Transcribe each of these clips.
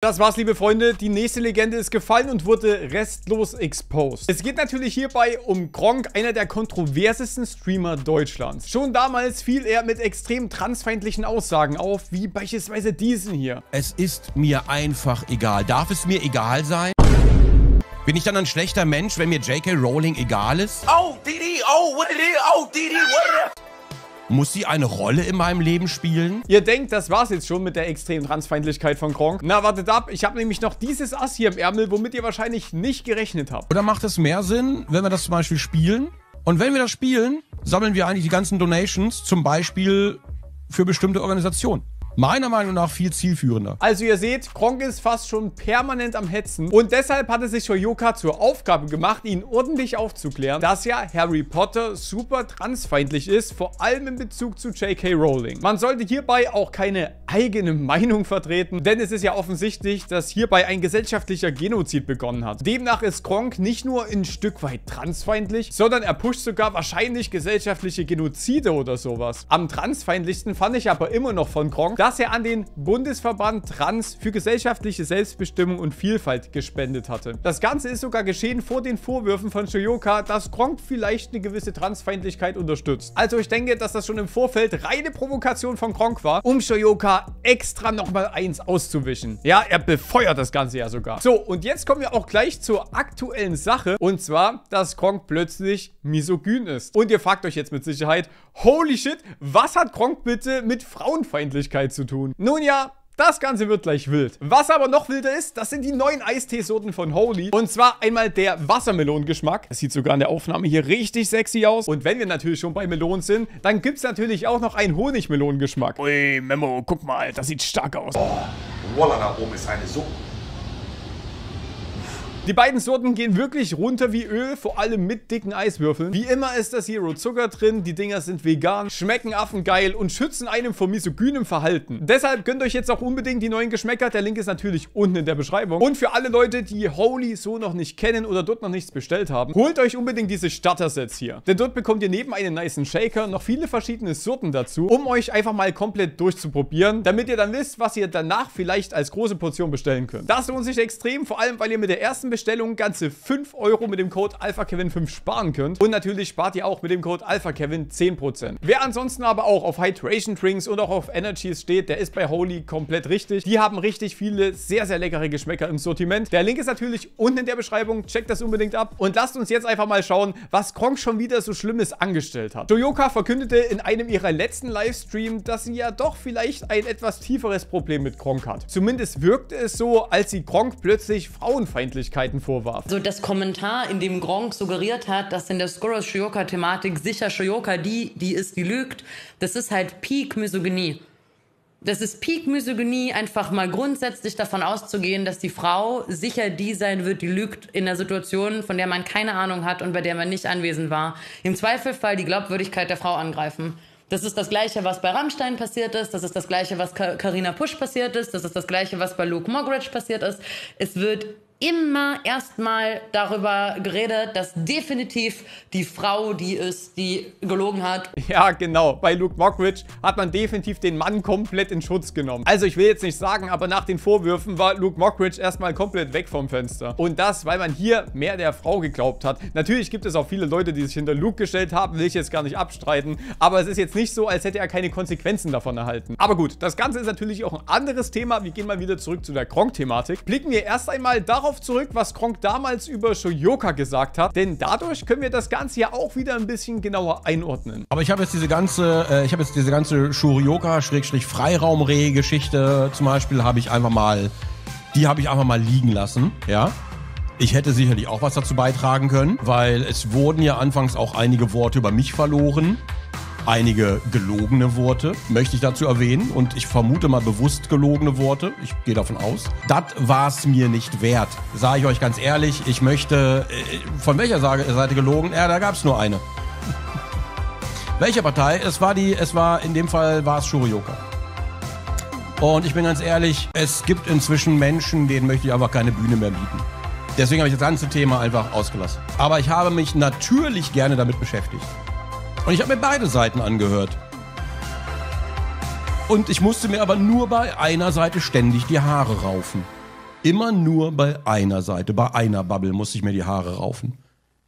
Das war's, liebe Freunde. Die nächste Legende ist gefallen und wurde restlos exposed. Es geht natürlich hierbei um Gronk, einer der kontroversesten Streamer Deutschlands. Schon damals fiel er mit extrem transfeindlichen Aussagen auf, wie beispielsweise diesen hier. Es ist mir einfach egal. Darf es mir egal sein? Bin ich dann ein schlechter Mensch, wenn mir J.K. Rowling egal ist? Oh, Didi, oh, what it is, oh, Didi, what it is. Muss sie eine Rolle in meinem Leben spielen? Ihr denkt, das war's jetzt schon mit der extremen Transfeindlichkeit von Gronk? Na, wartet ab. Ich habe nämlich noch dieses Ass hier im Ärmel, womit ihr wahrscheinlich nicht gerechnet habt. Oder macht es mehr Sinn, wenn wir das zum Beispiel spielen? Und wenn wir das spielen, sammeln wir eigentlich die ganzen Donations zum Beispiel für bestimmte Organisationen meiner Meinung nach viel zielführender. Also ihr seht, Kronk ist fast schon permanent am Hetzen und deshalb hatte sich Shoyoka zur Aufgabe gemacht, ihn ordentlich aufzuklären, dass ja Harry Potter super transfeindlich ist, vor allem in Bezug zu J.K. Rowling. Man sollte hierbei auch keine eigene Meinung vertreten, denn es ist ja offensichtlich, dass hierbei ein gesellschaftlicher Genozid begonnen hat. Demnach ist Kronk nicht nur ein Stück weit transfeindlich, sondern er pusht sogar wahrscheinlich gesellschaftliche Genozide oder sowas. Am transfeindlichsten fand ich aber immer noch von Kronk, dass er an den Bundesverband Trans für gesellschaftliche Selbstbestimmung und Vielfalt gespendet hatte. Das Ganze ist sogar geschehen vor den Vorwürfen von Shoyoka, dass Gronk vielleicht eine gewisse Transfeindlichkeit unterstützt. Also ich denke, dass das schon im Vorfeld reine Provokation von Gronk war, um Shoyoka extra nochmal eins auszuwischen. Ja, er befeuert das Ganze ja sogar. So, und jetzt kommen wir auch gleich zur aktuellen Sache. Und zwar, dass Gronk plötzlich misogyn ist. Und ihr fragt euch jetzt mit Sicherheit, holy shit, was hat Gronk bitte mit Frauenfeindlichkeit zu tun? Nun ja, das Ganze wird gleich wild. Was aber noch wilder ist, das sind die neuen Eisteesorten von Holy. Und zwar einmal der Wassermelonengeschmack. Das sieht sogar in der Aufnahme hier richtig sexy aus. Und wenn wir natürlich schon bei Melonen sind, dann gibt es natürlich auch noch einen Honigmelonengeschmack. Ui, Memo, guck mal, das sieht stark aus. Oh, Voila, da oben ist eine Suppe. Die beiden Sorten gehen wirklich runter wie Öl, vor allem mit dicken Eiswürfeln. Wie immer ist das Zero Zucker drin, die Dinger sind vegan, schmecken affengeil und schützen einem vor misogynem Verhalten. Deshalb gönnt euch jetzt auch unbedingt die neuen Geschmäcker, der Link ist natürlich unten in der Beschreibung. Und für alle Leute, die Holy so noch nicht kennen oder dort noch nichts bestellt haben, holt euch unbedingt diese Starter-Sets hier. Denn dort bekommt ihr neben einem niceen Shaker noch viele verschiedene Sorten dazu, um euch einfach mal komplett durchzuprobieren, damit ihr dann wisst, was ihr danach vielleicht als große Portion bestellen könnt. Das lohnt sich extrem, vor allem, weil ihr mit der ersten Bestellung Bestellung ganze 5 Euro mit dem Code AlphaKevin5 sparen könnt. Und natürlich spart ihr auch mit dem Code AlphaKevin 10%. Wer ansonsten aber auch auf Hydration Drinks und auch auf Energies steht, der ist bei Holy komplett richtig. Die haben richtig viele sehr, sehr leckere Geschmäcker im Sortiment. Der Link ist natürlich unten in der Beschreibung. Checkt das unbedingt ab. Und lasst uns jetzt einfach mal schauen, was Kronk schon wieder so Schlimmes angestellt hat. Toyoka verkündete in einem ihrer letzten Livestream, dass sie ja doch vielleicht ein etwas tieferes Problem mit Kronk hat. Zumindest wirkte es so, als sie Kronk plötzlich Frauenfeindlichkeit Unsicherheiten vorwarf. So das Kommentar, in dem Gronk suggeriert hat, dass in der Skoros Shoyoka-Thematik sicher Shoyoka die, die ist, die lügt, das ist halt Peak-Misogynie. Das ist Peak-Misogynie, einfach mal grundsätzlich davon auszugehen, dass die Frau sicher die sein wird, die lügt in einer Situation, von der man keine Ahnung hat und bei der man nicht anwesend war. Im Zweifelfall die Glaubwürdigkeit der Frau angreifen. Das ist das Gleiche, was bei Rammstein passiert ist. Das ist das Gleiche, was Karina Pusch passiert ist. Das ist das Gleiche, was bei Luke Mogridge passiert ist. Es wird immer erstmal darüber geredet, dass definitiv die Frau die ist, die gelogen hat. Ja, genau. Bei Luke Mockridge hat man definitiv den Mann komplett in Schutz genommen. Also ich will jetzt nicht sagen, aber nach den Vorwürfen war Luke Mockridge erstmal komplett weg vom Fenster. Und das, weil man hier mehr der Frau geglaubt hat. Natürlich gibt es auch viele Leute, die sich hinter Luke gestellt haben, will ich jetzt gar nicht abstreiten. Aber es ist jetzt nicht so, als hätte er keine Konsequenzen davon erhalten. Aber gut, das Ganze ist natürlich auch ein anderes Thema. Wir gehen mal wieder zurück zu der Kronk-Thematik. Blicken wir erst einmal darauf, darauf zurück, was Kronk damals über Shoyoka gesagt hat, denn dadurch können wir das Ganze ja auch wieder ein bisschen genauer einordnen. Aber ich habe jetzt diese ganze, äh, ich habe jetzt diese ganze Shurioka-Freiraumreh-Geschichte zum Beispiel, habe ich einfach mal, die habe ich einfach mal liegen lassen, ja. Ich hätte sicherlich auch was dazu beitragen können, weil es wurden ja anfangs auch einige Worte über mich verloren einige gelogene Worte, möchte ich dazu erwähnen. Und ich vermute mal bewusst gelogene Worte. Ich gehe davon aus. Das war es mir nicht wert. Sage ich euch ganz ehrlich. Ich möchte. Äh, von welcher Seite gelogen? Ja, da gab es nur eine. Welche Partei? Es war die, es war, in dem Fall war es Shurioka. Und ich bin ganz ehrlich, es gibt inzwischen Menschen, denen möchte ich einfach keine Bühne mehr bieten. Deswegen habe ich das ganze Thema einfach ausgelassen. Aber ich habe mich natürlich gerne damit beschäftigt. Und ich habe mir beide Seiten angehört. Und ich musste mir aber nur bei einer Seite ständig die Haare raufen. immer nur bei einer Seite, bei einer Bubble musste ich mir die Haare raufen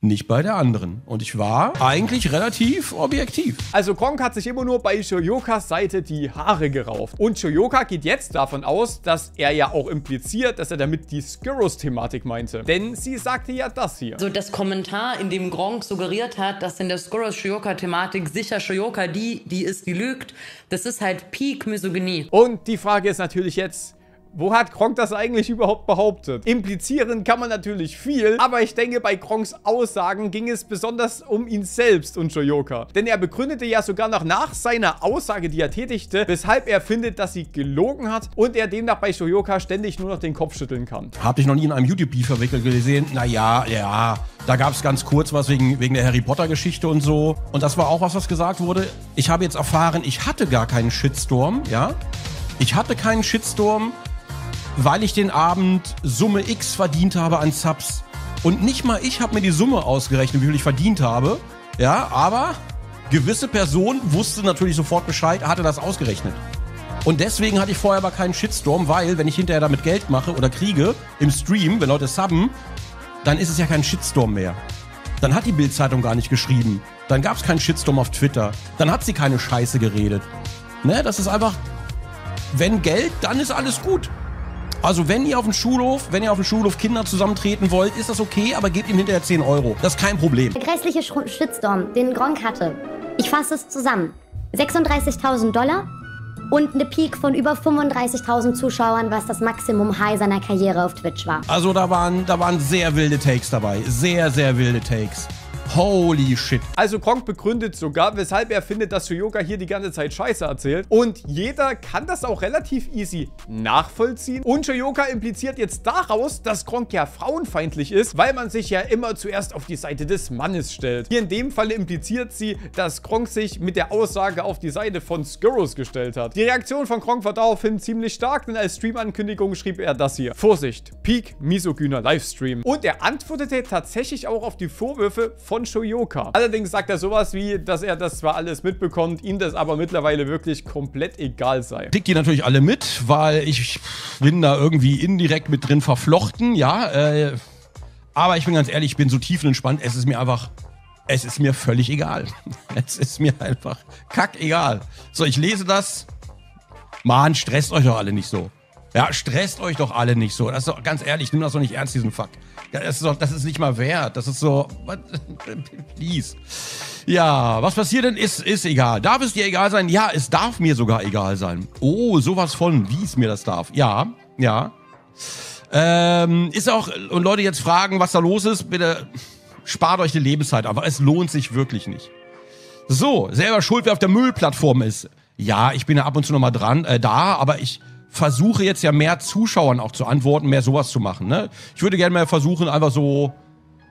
nicht bei der anderen. Und ich war eigentlich relativ objektiv. Also Gronk hat sich immer nur bei Shoyokas Seite die Haare gerauft. Und Shoyoka geht jetzt davon aus, dass er ja auch impliziert, dass er damit die Skurrus-Thematik meinte. Denn sie sagte ja das hier. So das Kommentar, in dem Gronk suggeriert hat, dass in der Skurrus-Shoyoka-Thematik sicher Shoyoka die, die ist, die lügt, das ist halt Peak Misogynie. Und die Frage ist natürlich jetzt, wo hat Gronk das eigentlich überhaupt behauptet? Implizieren kann man natürlich viel, aber ich denke, bei Gronks Aussagen ging es besonders um ihn selbst und Shoyoka. Denn er begründete ja sogar noch nach seiner Aussage, die er tätigte, weshalb er findet, dass sie gelogen hat und er demnach bei Shoyoka ständig nur noch den Kopf schütteln kann. Hab ich noch nie in einem YouTube-Beef verwickelt gesehen? Naja, ja, da gab es ganz kurz was wegen, wegen der Harry Potter-Geschichte und so. Und das war auch was, was gesagt wurde. Ich habe jetzt erfahren, ich hatte gar keinen Shitstorm, ja? Ich hatte keinen Shitstorm, weil ich den Abend Summe X verdient habe an Subs. Und nicht mal ich habe mir die Summe ausgerechnet, wie viel ich verdient habe. Ja, aber gewisse Person wusste natürlich sofort Bescheid, hatte das ausgerechnet. Und deswegen hatte ich vorher aber keinen Shitstorm, weil wenn ich hinterher damit Geld mache oder kriege im Stream, wenn Leute subben, dann ist es ja kein Shitstorm mehr. Dann hat die Bildzeitung gar nicht geschrieben. Dann gab es keinen Shitstorm auf Twitter. Dann hat sie keine Scheiße geredet. Ne, das ist einfach, wenn Geld, dann ist alles gut. Also wenn ihr auf dem Schulhof, wenn ihr auf dem Schulhof Kinder zusammentreten wollt, ist das okay, aber gebt ihm hinterher 10 Euro. Das ist kein Problem. Der grässliche Shitstorm, den Gronk hatte. Ich fasse es zusammen. 36.000 Dollar und eine Peak von über 35.000 Zuschauern, was das Maximum High seiner Karriere auf Twitch war. Also da waren, da waren sehr wilde Takes dabei. Sehr, sehr wilde Takes. Holy shit. Also Gronk begründet sogar, weshalb er findet, dass Shoyoka hier die ganze Zeit Scheiße erzählt. Und jeder kann das auch relativ easy nachvollziehen. Und Shoyoka impliziert jetzt daraus, dass Gronk ja frauenfeindlich ist, weil man sich ja immer zuerst auf die Seite des Mannes stellt. Hier in dem Falle impliziert sie, dass Gronk sich mit der Aussage auf die Seite von Skurrus gestellt hat. Die Reaktion von Gronk war daraufhin ziemlich stark, denn als Stream-Ankündigung schrieb er das hier. Vorsicht, Peak misogyner Livestream. Und er antwortete tatsächlich auch auf die Vorwürfe von von Shoyoka. Allerdings sagt er sowas wie, dass er das zwar alles mitbekommt, ihm das aber mittlerweile wirklich komplett egal sei. Tickt die natürlich alle mit, weil ich bin da irgendwie indirekt mit drin verflochten, ja. Äh, aber ich bin ganz ehrlich, ich bin so tiefenentspannt, es ist mir einfach es ist mir völlig egal. Es ist mir einfach kackegal. So, ich lese das. Mann, stresst euch doch alle nicht so. Ja, stresst euch doch alle nicht so. Das ist doch ganz ehrlich, nimm das doch nicht ernst, diesen Fuck. Das ist, doch, das ist nicht mal wert. Das ist so. Please. Ja, was passiert denn, ist, ist egal. Darf es dir egal sein? Ja, es darf mir sogar egal sein. Oh, sowas von, wie es mir das darf. Ja, ja. Ähm, ist auch, und Leute jetzt fragen, was da los ist, bitte spart euch die Lebenszeit einfach. Es lohnt sich wirklich nicht. So, selber schuld, wer auf der Müllplattform ist. Ja, ich bin ja ab und zu nochmal dran, äh, da, aber ich versuche jetzt ja mehr Zuschauern auch zu antworten, mehr sowas zu machen. Ne? Ich würde gerne mal versuchen, einfach so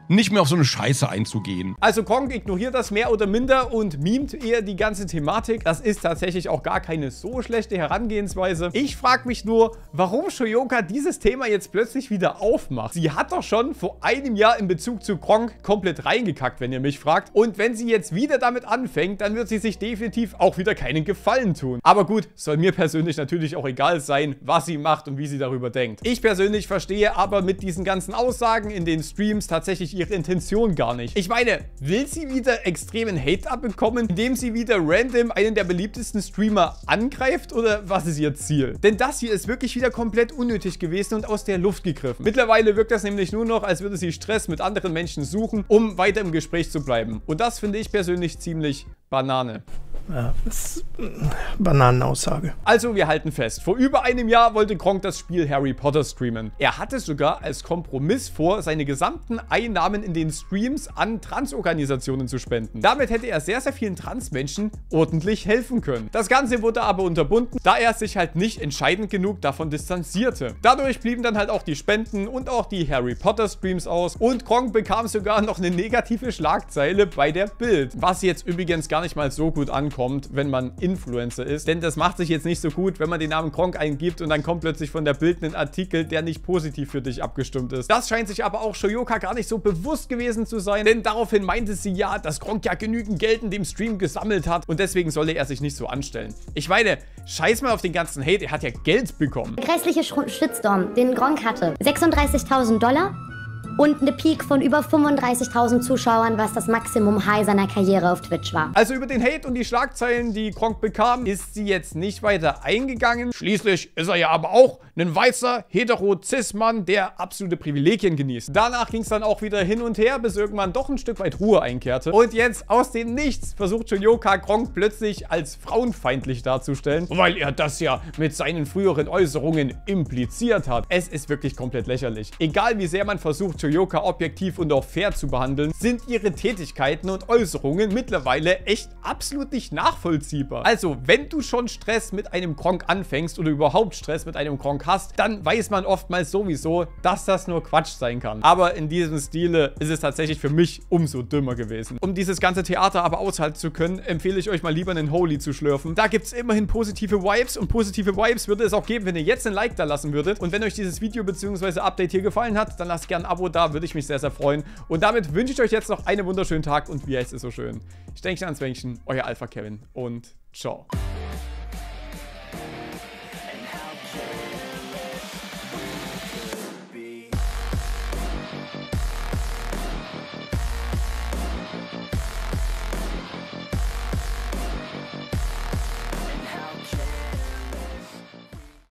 nicht mehr auf so eine Scheiße einzugehen. Also Kong ignoriert das mehr oder minder und mimt eher die ganze Thematik. Das ist tatsächlich auch gar keine so schlechte Herangehensweise. Ich frage mich nur, warum Shoyoka dieses Thema jetzt plötzlich wieder aufmacht. Sie hat doch schon vor einem Jahr in Bezug zu Kronk komplett reingekackt, wenn ihr mich fragt. Und wenn sie jetzt wieder damit anfängt, dann wird sie sich definitiv auch wieder keinen Gefallen tun. Aber gut, soll mir persönlich natürlich auch egal sein, was sie macht und wie sie darüber denkt. Ich persönlich verstehe aber mit diesen ganzen Aussagen in den Streams tatsächlich ihre Intention gar nicht. Ich meine, will sie wieder extremen Hate abbekommen, indem sie wieder random einen der beliebtesten Streamer angreift oder was ist ihr Ziel? Denn das hier ist wirklich wieder komplett unnötig gewesen und aus der Luft gegriffen. Mittlerweile wirkt das nämlich nur noch, als würde sie Stress mit anderen Menschen suchen, um weiter im Gespräch zu bleiben. Und das finde ich persönlich ziemlich Banane. Ja, das ist eine Bananenaussage. Also, wir halten fest. Vor über einem Jahr wollte Kronk das Spiel Harry Potter streamen. Er hatte sogar als Kompromiss vor, seine gesamten Einnahmen in den Streams an Transorganisationen zu spenden. Damit hätte er sehr, sehr vielen Transmenschen ordentlich helfen können. Das Ganze wurde aber unterbunden, da er sich halt nicht entscheidend genug davon distanzierte. Dadurch blieben dann halt auch die Spenden und auch die Harry Potter Streams aus und Kronk bekam sogar noch eine negative Schlagzeile bei der Bild, was jetzt übrigens gar nicht mal so gut ankommt bekommt, wenn man Influencer ist. Denn das macht sich jetzt nicht so gut, wenn man den Namen Gronk eingibt und dann kommt plötzlich von der Bild ein Artikel, der nicht positiv für dich abgestimmt ist. Das scheint sich aber auch Shoyoka gar nicht so bewusst gewesen zu sein, denn daraufhin meinte sie ja, dass Gronk ja genügend Geld in dem Stream gesammelt hat und deswegen solle er sich nicht so anstellen. Ich meine, scheiß mal auf den ganzen Hate, er hat ja Geld bekommen. Der grässliche Sch- Shitstorm, den Gronk hatte. 36.000 Dollar und eine Peak von über 35.000 Zuschauern, was das Maximum High seiner Karriere auf Twitch war. Also über den Hate und die Schlagzeilen, die Gronk bekam, ist sie jetzt nicht weiter eingegangen. Schließlich ist er ja aber auch ein weißer, hetero Cis-Mann, der absolute Privilegien genießt. Danach ging es dann auch wieder hin und her, bis irgendwann doch ein Stück weit Ruhe einkehrte. Und jetzt aus dem Nichts versucht Shoyoka Gronk plötzlich als frauenfeindlich darzustellen, weil er das ja mit seinen früheren Äußerungen impliziert hat. Es ist wirklich komplett lächerlich. Egal wie sehr man versucht, Shoyoka objektiv und auch fair zu behandeln, sind ihre Tätigkeiten und Äußerungen mittlerweile echt absolut nicht nachvollziehbar. Also, wenn du schon Stress mit einem Gronk anfängst oder überhaupt Stress mit einem Gronk hast, dann weiß man oftmals sowieso, dass das nur Quatsch sein kann. Aber in diesem Stile ist es tatsächlich für mich umso dümmer gewesen. Um dieses ganze Theater aber aushalten zu können, empfehle ich euch mal lieber einen Holy zu schlürfen. Da gibt es immerhin positive Vibes und positive Vibes würde es auch geben, wenn ihr jetzt ein Like da lassen würdet. Und wenn euch dieses Video bzw. Update hier gefallen hat, dann lasst gerne ein Abo da, würde ich mich sehr, sehr freuen. Und damit wünsche ich euch jetzt noch einen wunderschönen Tag und wie heißt es so schön? Ich denke ans Wänkchen, euer Alpha Kevin und ciao.